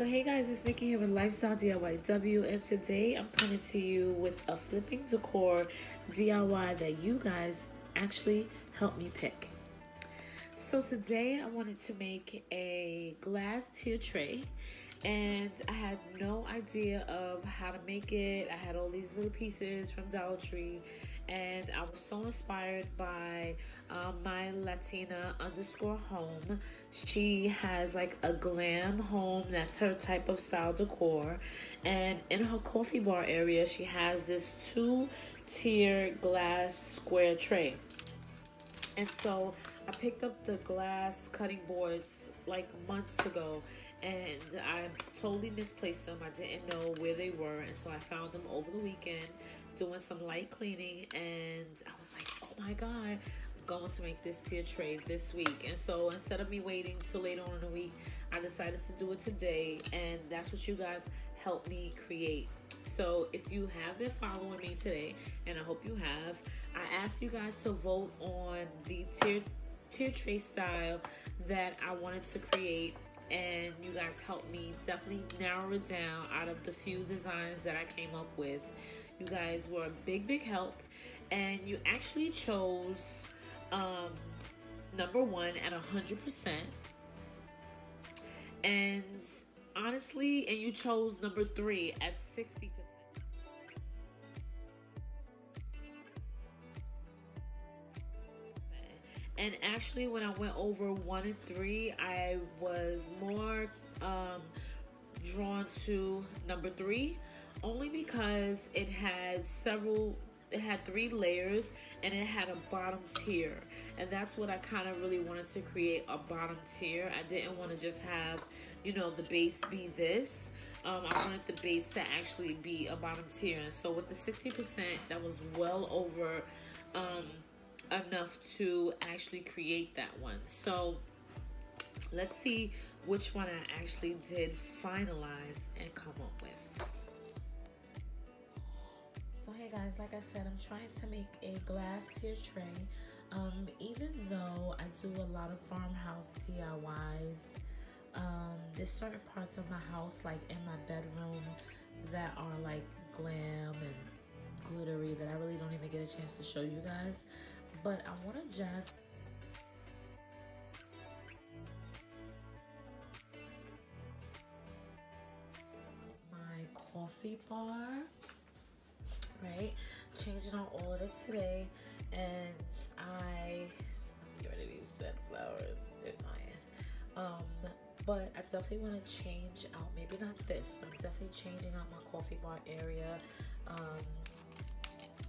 So hey guys, it's Nikki here with Lifestyle DIYW and today I'm coming to you with a flipping decor DIY that you guys actually helped me pick. So today I wanted to make a glass tier tray and I had no idea of how to make it. I had all these little pieces from Dollar Tree and I was so inspired by um, my Latina underscore home. She has like a glam home, that's her type of style decor. And in her coffee bar area, she has this two tier glass square tray. And so I picked up the glass cutting boards like months ago and I totally misplaced them. I didn't know where they were until I found them over the weekend doing some light cleaning and I was like, oh my God, I'm going to make this tier tray this week. And so instead of me waiting till later on in the week, I decided to do it today. And that's what you guys helped me create. So if you have been following me today, and I hope you have, I asked you guys to vote on the tier tier tray style that I wanted to create and you guys helped me definitely narrow it down out of the few designs that I came up with. You guys were a big, big help. And you actually chose um, number one at 100%. And honestly, and you chose number three at 60%. And actually, when I went over one and three, I was more um, drawn to number three only because it had several it had three layers and it had a bottom tier. And that's what i kind of really wanted to create a bottom tier. I didn't want to just have you know the base be this. Um, i wanted the base to actually be a bottom tier. And so with the 60 percent that was well over um, enough to actually create that one so let's see which one i actually did finalize and come up with So hey guys, like I said, I'm trying to make a glass tier tray. Um, even though I do a lot of farmhouse DIYs, um, there's certain parts of my house, like in my bedroom, that are like glam and glittery that I really don't even get a chance to show you guys. But I want to just my coffee bar right? changing out all of this today, and I get rid of these dead flowers. They're dying. Um, but I definitely want to change out. Maybe not this, but I'm definitely changing out my coffee bar area. Um,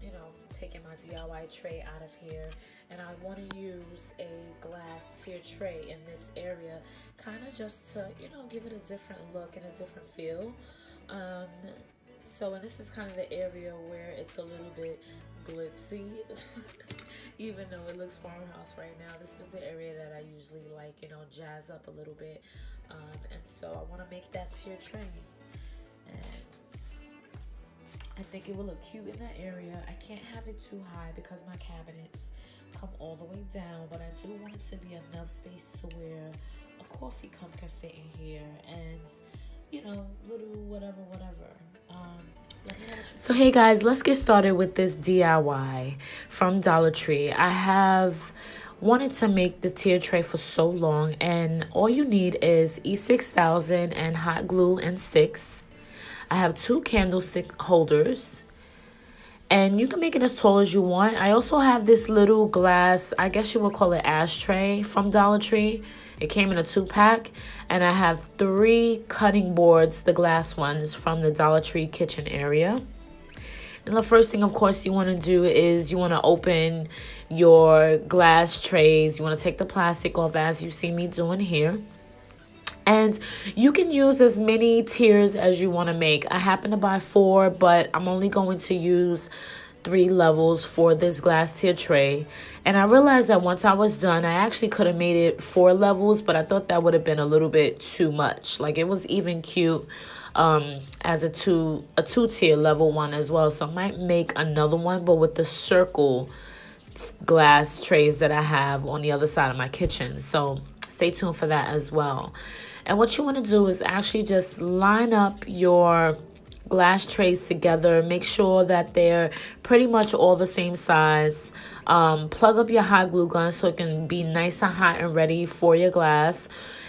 you know, taking my DIY tray out of here. And I want to use a glass tier tray in this area, kind of just to, you know, give it a different look and a different feel. Um, so, and this is kind of the area where it's a little bit glitzy. Even though it looks farmhouse right now, this is the area that I usually like, you know, jazz up a little bit. Um, and so I want to make that tier tray. And I think it will look cute in that area. I can't have it too high because my cabinets come all the way down, but I do want it to be enough space to where a coffee cup can fit in here and, you know, little whatever, whatever. Um, so hey guys, let's get started with this DIY from Dollar Tree. I have wanted to make the tier tray for so long and all you need is E6000 and hot glue and sticks. I have two candlestick holders and you can make it as tall as you want. I also have this little glass, I guess you would call it ashtray from Dollar Tree. It came in a two pack, and I have three cutting boards, the glass ones from the Dollar Tree kitchen area. And the first thing, of course, you want to do is you want to open your glass trays. You want to take the plastic off as you see me doing here. And you can use as many tiers as you want to make. I happen to buy four, but I'm only going to use three levels for this glass tier tray. And I realized that once I was done, I actually could have made it four levels, but I thought that would have been a little bit too much. Like it was even cute um as a two a two tier level one as well. So I might make another one, but with the circle glass trays that I have on the other side of my kitchen. So stay tuned for that as well. And what you want to do is actually just line up your glass trays together. Make sure that they're pretty much all the same size. Um, plug up your hot glue gun so it can be nice and hot and ready for your glass.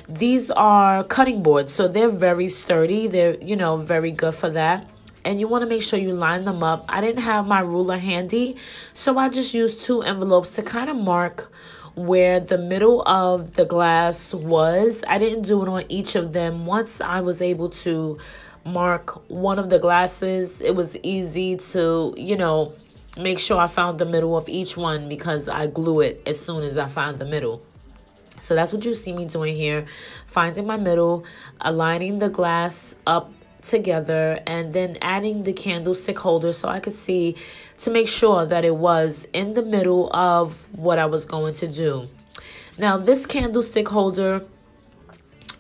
These are cutting boards, so they're very sturdy. They're, you know, very good for that. And you want to make sure you line them up. I didn't have my ruler handy, so I just used two envelopes to kind of mark where the middle of the glass was. I didn't do it on each of them. Once I was able to mark one of the glasses, it was easy to, you know, make sure I found the middle of each one because I glue it as soon as I find the middle. So that's what you see me doing here. Finding my middle, aligning the glass up together, and then adding the candlestick holder so I could see to make sure that it was in the middle of what I was going to do. Now this candlestick holder,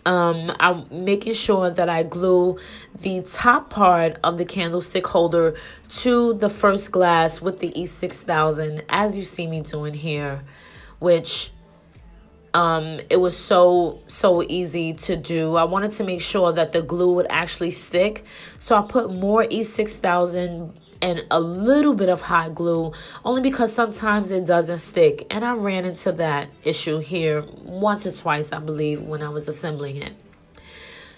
um, I'm making sure that I glue the top part of the candlestick holder to the first glass with the E6000 as you see me doing here, which um, it was so, so easy to do. I wanted to make sure that the glue would actually stick. So I put more E6000 and a little bit of hot glue only because sometimes it doesn't stick. And I ran into that issue here once or twice, I believe, when I was assembling it.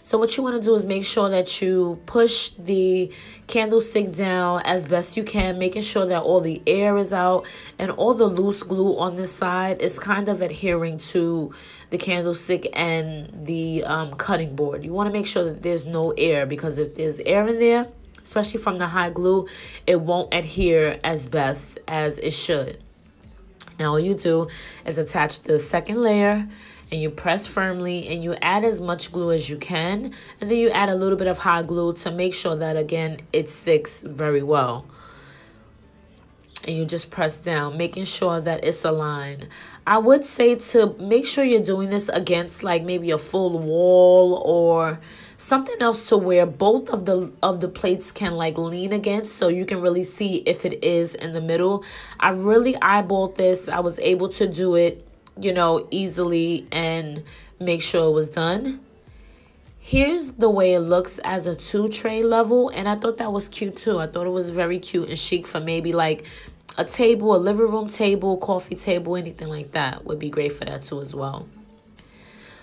So what you want to do is make sure that you push the candlestick down as best you can, making sure that all the air is out and all the loose glue on this side is kind of adhering to the candlestick and the um, cutting board. You want to make sure that there's no air because if there's air in there, especially from the hot glue, it won't adhere as best as it should. Now all you do is attach the second layer and you press firmly and you add as much glue as you can and then you add a little bit of hot glue to make sure that again it sticks very well. And you just press down making sure that it's aligned. I would say to make sure you're doing this against like maybe a full wall or something else to where both of the of the plates can like lean against so you can really see if it is in the middle. I really eyeballed this. I was able to do it you know, easily and make sure it was done. Here's the way it looks as a two tray level. And I thought that was cute too. I thought it was very cute and chic for maybe like a table, a living room table, coffee table, anything like that would be great for that too as well.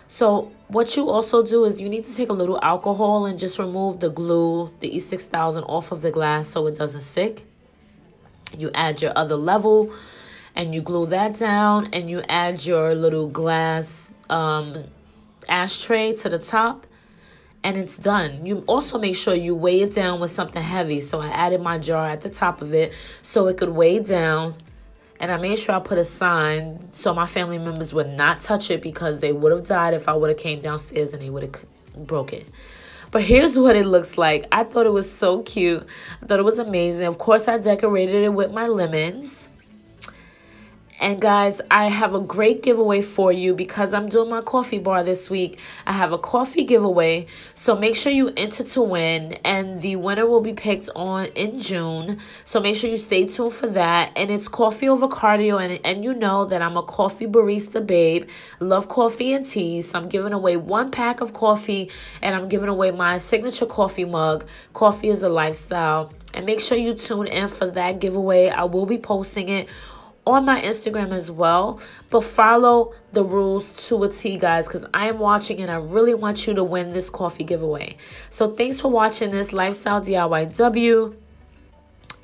So what you also do is you need to take a little alcohol and just remove the glue, the E6000 off of the glass so it doesn't stick. You add your other level and you glue that down and you add your little glass um, ashtray to the top and it's done. You also make sure you weigh it down with something heavy. So I added my jar at the top of it so it could weigh down. And I made sure I put a sign so my family members would not touch it because they would have died if I would have came downstairs and they would have broke it. But here's what it looks like. I thought it was so cute. I thought it was amazing. Of course, I decorated it with my lemons. And guys, I have a great giveaway for you because I'm doing my coffee bar this week. I have a coffee giveaway. So make sure you enter to win and the winner will be picked on in June. So make sure you stay tuned for that. And it's coffee over cardio and, and you know that I'm a coffee barista babe. Love coffee and tea. So I'm giving away one pack of coffee and I'm giving away my signature coffee mug. Coffee is a lifestyle. And make sure you tune in for that giveaway. I will be posting it on my Instagram as well. But follow the rules to a T, guys, because I am watching and I really want you to win this coffee giveaway. So thanks for watching this Lifestyle DIYW.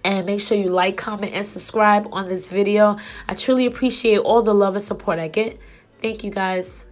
And make sure you like, comment, and subscribe on this video. I truly appreciate all the love and support I get. Thank you, guys.